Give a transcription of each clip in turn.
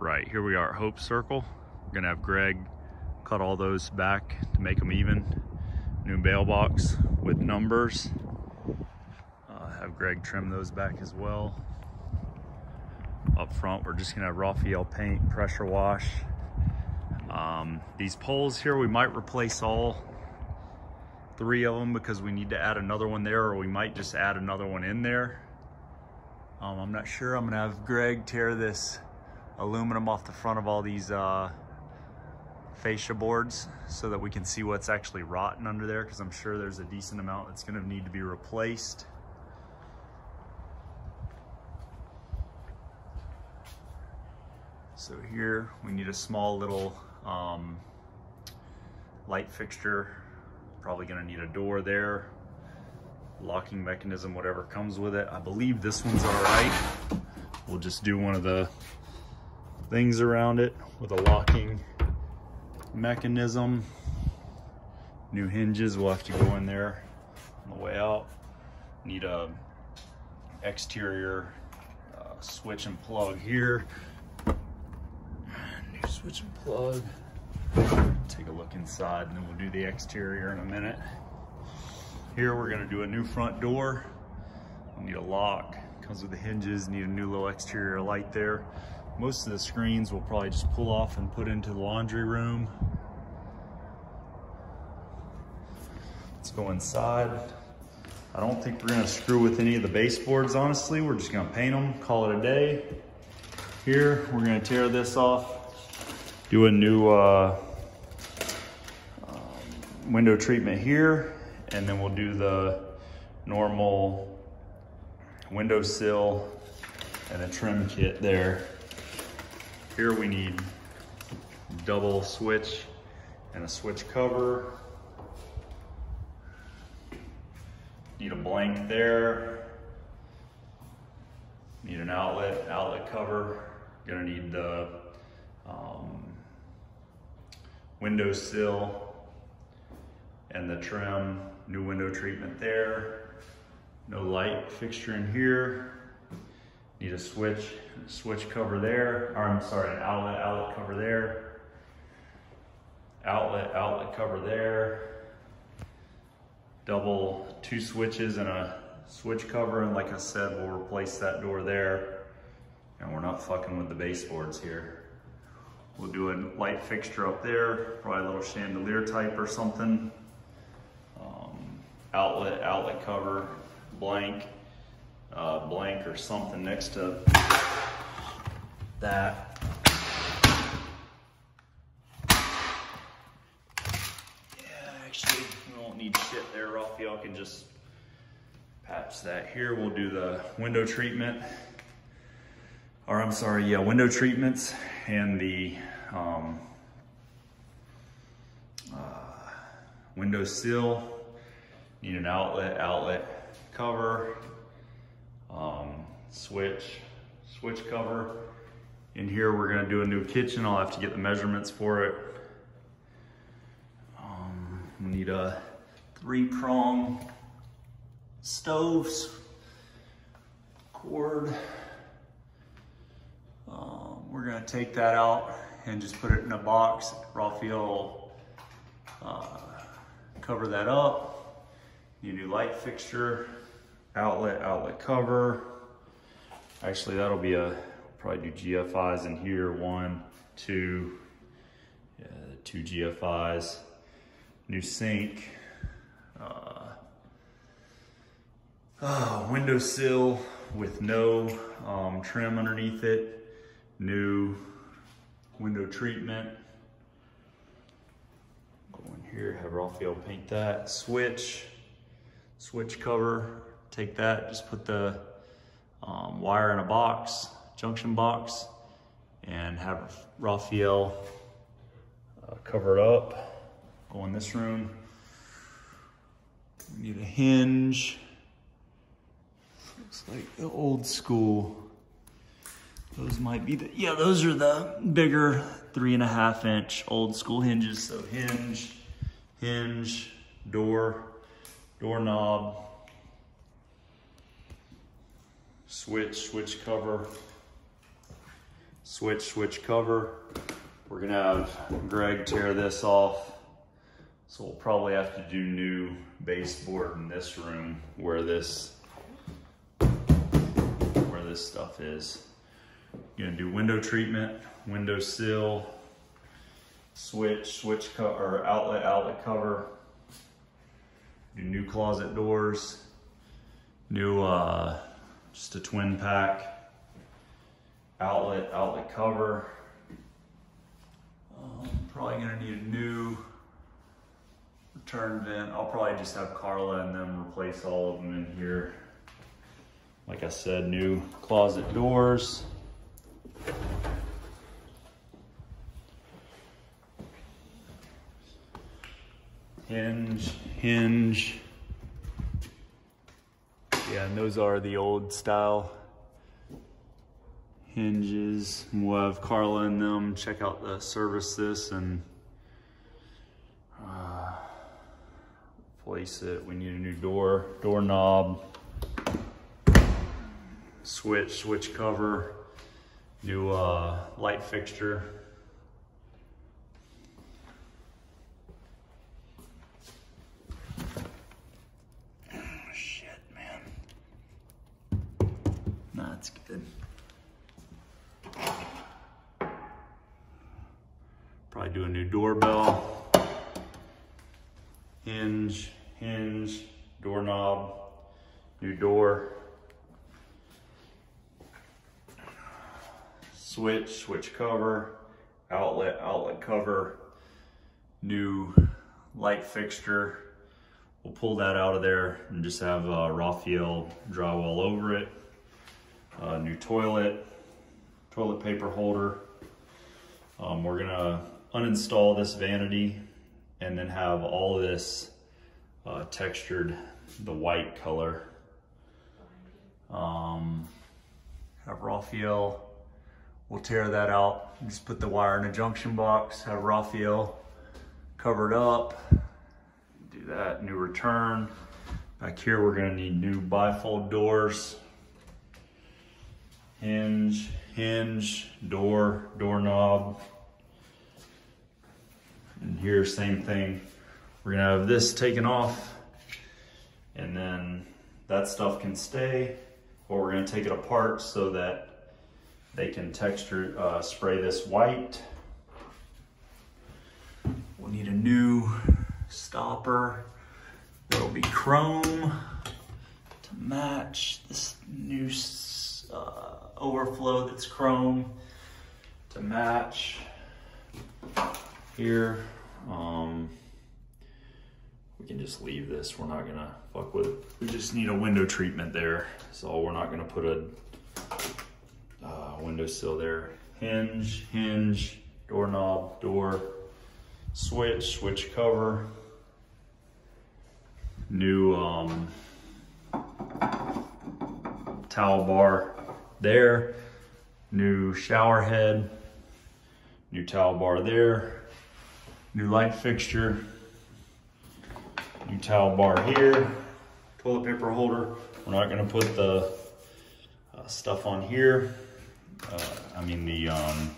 Right, here we are at Hope Circle. We're gonna have Greg cut all those back to make them even. New bail box with numbers. Uh, have Greg trim those back as well. Up front, we're just gonna have Raphael paint, pressure wash. Um, these poles here, we might replace all three of them because we need to add another one there or we might just add another one in there. Um, I'm not sure. I'm gonna have Greg tear this aluminum off the front of all these uh, fascia boards so that we can see what's actually rotten under there because I'm sure there's a decent amount that's going to need to be replaced. So here we need a small little um, light fixture, probably going to need a door there, locking mechanism, whatever comes with it. I believe this one's all right. We'll just do one of the things around it with a locking mechanism. New hinges will have to go in there on the way out. Need a exterior uh, switch and plug here. New switch and plug. Take a look inside and then we'll do the exterior in a minute. Here we're gonna do a new front door. We need a lock, comes with the hinges, need a new little exterior light there. Most of the screens we'll probably just pull off and put into the laundry room. Let's go inside. I don't think we're gonna screw with any of the baseboards, honestly. We're just gonna paint them, call it a day. Here, we're gonna tear this off, do a new uh, um, window treatment here, and then we'll do the normal window sill and a trim kit there. Here we need double switch and a switch cover. Need a blank there. Need an outlet, outlet cover. Gonna need the um, window sill and the trim, new window treatment there. No light fixture in here. Need a switch, switch cover there, or I'm sorry, an outlet, outlet cover there. Outlet, outlet cover there. Double two switches and a switch cover, and like I said, we'll replace that door there. And we're not fucking with the baseboards here. We'll do a light fixture up there, probably a little chandelier type or something. Um, outlet, outlet cover, blank uh, blank or something next to that. Yeah, actually, we won't need shit there. Raphael can just patch that here. We'll do the window treatment. Or I'm sorry, yeah, window treatments and the um, uh, window sill. Need an outlet, outlet cover, um, switch, switch cover. In here, we're gonna do a new kitchen. I'll have to get the measurements for it. Um, we need a three prong stoves, cord. Um, we're gonna take that out and just put it in a box. Raphael uh, cover that up. Need a new light fixture outlet, outlet cover. Actually, that'll be a, probably do GFIs in here. One, two, yeah, two GFIs. New sink. Uh, oh, windowsill with no um, trim underneath it. New window treatment. Go in here, have Raphael paint that. Switch, switch cover, take that, just put the um, wire in a box, junction box, and have Raphael uh, cover it up. Go in this room. We need a hinge. Looks like the old school. Those might be the, yeah, those are the bigger three and a half inch old school hinges. So hinge, hinge, door, doorknob, switch, switch cover, switch, switch cover. We're gonna have Greg tear this off. So we'll probably have to do new baseboard in this room where this where this stuff is. Gonna do window treatment, window sill, switch, switch cover, outlet, outlet cover. Do new closet doors, new uh, just a twin pack, outlet, outlet cover. Um, probably gonna need a new return vent. I'll probably just have Carla and them replace all of them in here. Like I said, new closet doors. Hinge, hinge. Yeah, and those are the old style hinges. We'll have Carla and them check out the service this and uh, place it. We need a new door, doorknob, switch, switch cover, new uh, light fixture. Oh, shit, man. That's good. Probably do a new doorbell. Hinge, hinge, doorknob, new door. Switch, switch cover, outlet, outlet cover, new light fixture. We'll pull that out of there and just have uh, Raphael drywall over it. Uh, new toilet, toilet paper holder. Um, we're gonna uninstall this vanity and then have all this uh, textured the white color. Um, have Raphael, we'll tear that out, just put the wire in a junction box, have Raphael covered up, do that, new return. Back here, we're gonna need new bifold doors, hinge, hinge, door, doorknob. And here, same thing. We're gonna have this taken off and then that stuff can stay or we're gonna take it apart so that they can texture, uh, spray this white. We'll need a new stopper. That'll be chrome to match this new uh, overflow that's chrome to match here. Um, we can just leave this. We're not gonna fuck with it. We just need a window treatment there. So we're not gonna put a uh, windowsill there. Hinge, hinge, doorknob, door, switch, switch cover. New um, towel bar there. New shower head. New towel bar there. New light fixture. New towel bar here. Toilet paper holder. We're not gonna put the uh, stuff on here. Uh, I mean the um,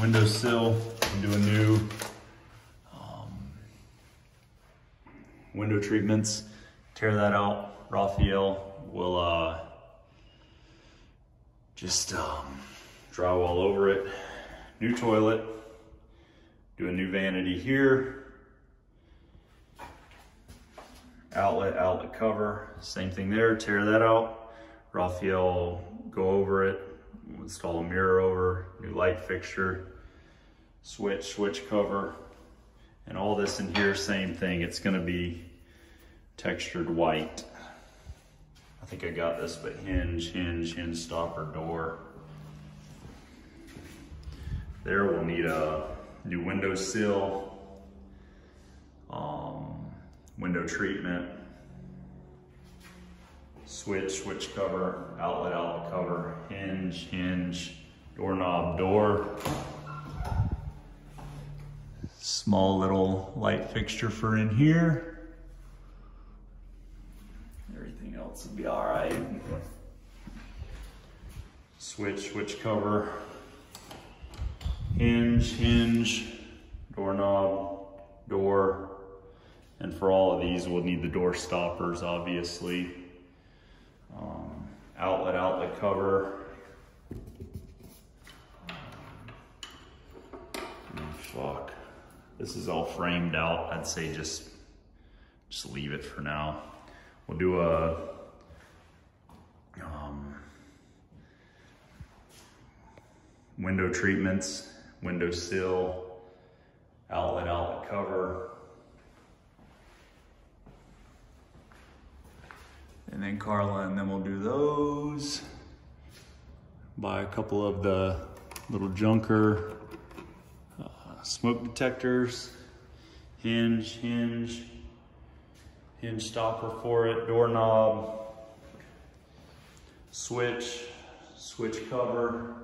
windowsill. Do a new um, window treatments. Tear that out. Raphael will uh, just um, drywall over it. New toilet. Do a new vanity here. Outlet, outlet cover. Same thing there. Tear that out. Raphael go over it. Install a mirror over. New light fixture. Switch, switch cover. And all this in here, same thing. It's gonna be textured white. I think I got this, but hinge, hinge, hinge, stopper, door. There we'll need a new window sill, um, window treatment, switch, switch cover, outlet, outlet cover, hinge, hinge, doorknob, door. Small little light fixture for in here. Everything else will be all right. switch, switch cover, hinge, hinge, doorknob, door, and for all of these, we'll need the door stoppers, obviously. Um, outlet, outlet cover. Oh, fuck. This is all framed out. I'd say just, just leave it for now. We'll do a, um, window treatments, window sill, outlet, outlet cover. And then Carla, and then we'll do those. Buy a couple of the little junker uh, smoke detectors, hinge, hinge, hinge stopper for it, doorknob, switch, switch cover,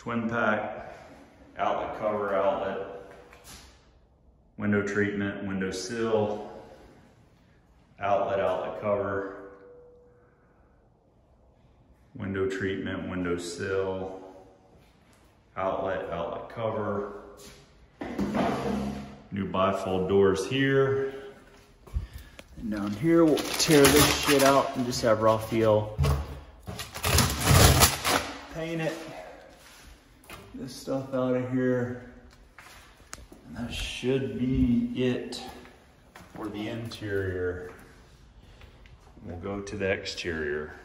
twin pack, outlet cover, outlet, window treatment, window sill, outlet, outlet cover, window treatment, window sill, outlet, outlet cover, new bifold doors here. And down here, we'll tear this shit out and just have Raphael. paint it. This stuff out of here. And that should be it for the interior. We'll go to the exterior.